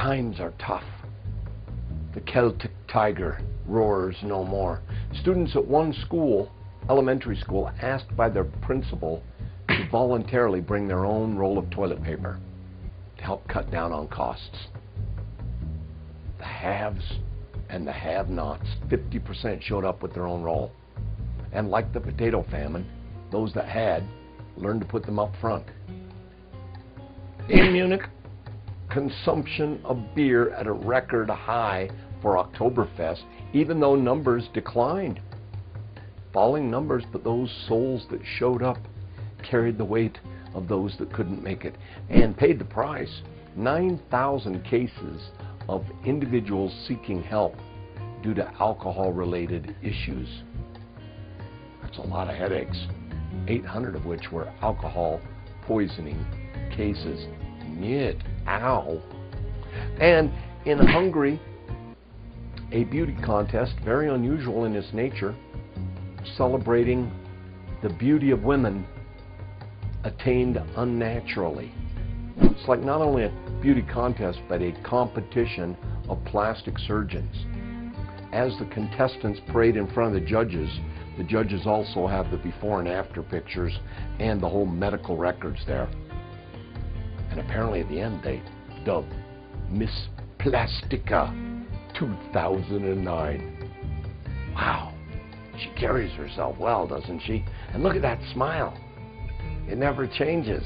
Times are tough. The Celtic tiger roars no more. Students at one school, elementary school, asked by their principal to voluntarily bring their own roll of toilet paper to help cut down on costs. The haves and the have-nots, 50% showed up with their own roll. And like the potato famine, those that had learned to put them up front. In Munich, consumption of beer at a record high for Oktoberfest, even though numbers declined. Falling numbers, but those souls that showed up carried the weight of those that couldn't make it and paid the price. 9,000 cases of individuals seeking help due to alcohol related issues. That's a lot of headaches, 800 of which were alcohol poisoning cases. Nyet, ow. And in Hungary, a beauty contest, very unusual in its nature, celebrating the beauty of women attained unnaturally. It's like not only a beauty contest, but a competition of plastic surgeons. As the contestants parade in front of the judges, the judges also have the before and after pictures and the whole medical records there. And apparently at the end they dubbed Miss Plastica 2009. Wow. She carries herself well, doesn't she? And look at that smile. It never changes.